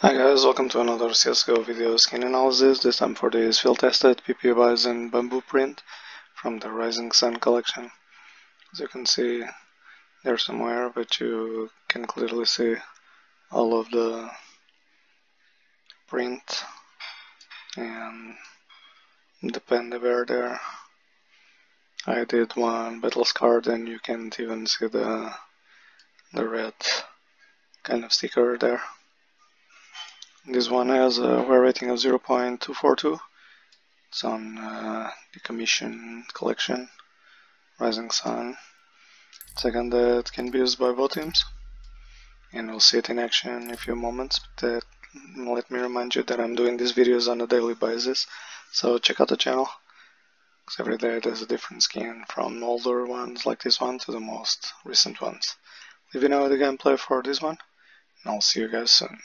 Hi guys, welcome to another CSGO video skin analysis, this time for this field tested PP Bizon bamboo print from the Rising Sun collection. As you can see, there's somewhere, but you can clearly see all of the print and the panda bear there. I did one battle scar, and you can't even see the the red kind of sticker there. This one has a wear rating of 0.242. It's on uh, the commission collection, Rising Sun. Second, uh, that can be used by both teams, and we'll see it in action in a few moments. But uh, let me remind you that I'm doing these videos on a daily basis, so check out the channel. Because every day there's a different skin, from older ones like this one to the most recent ones. Leave you know the gameplay for this one, and I'll see you guys soon.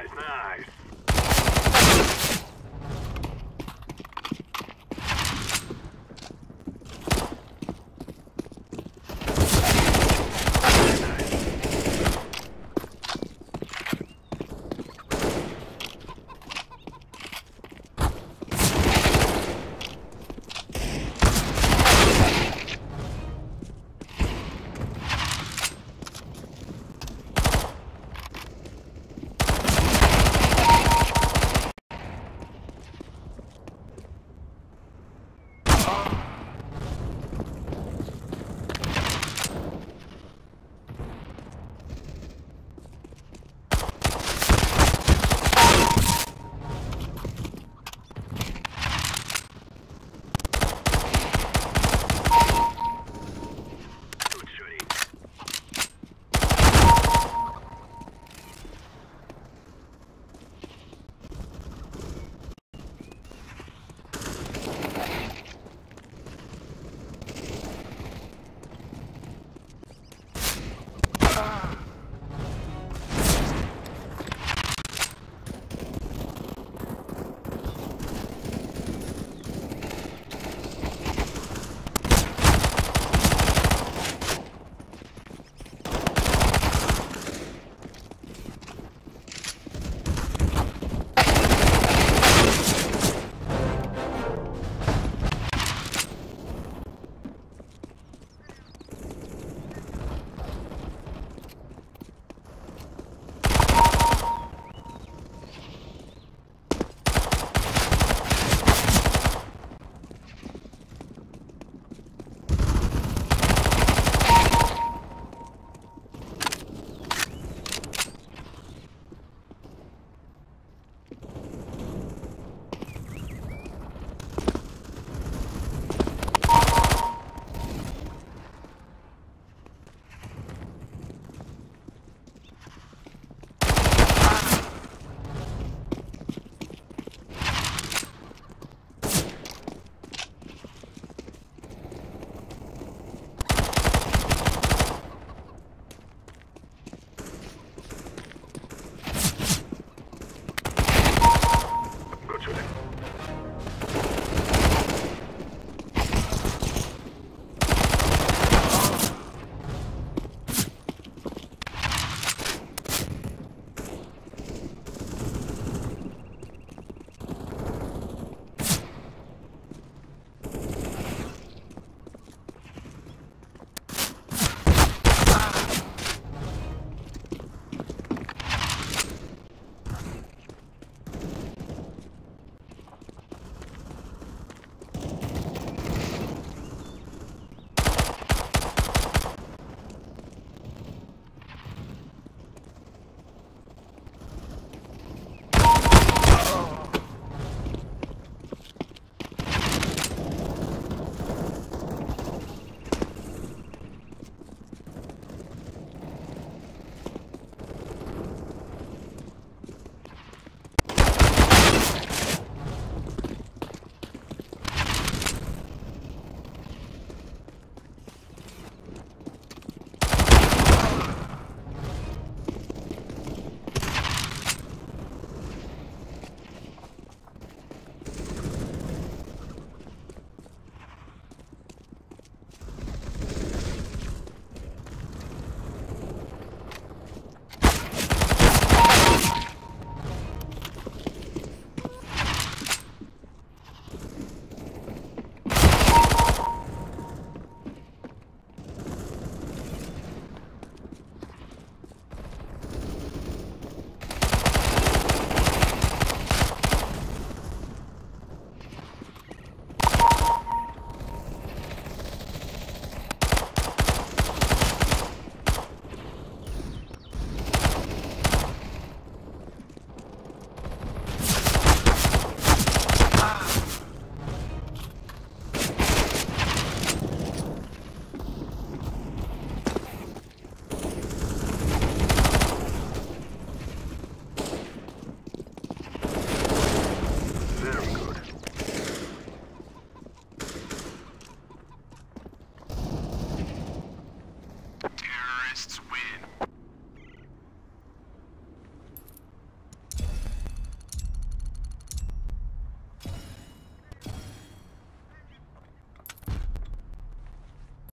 Nice, nice.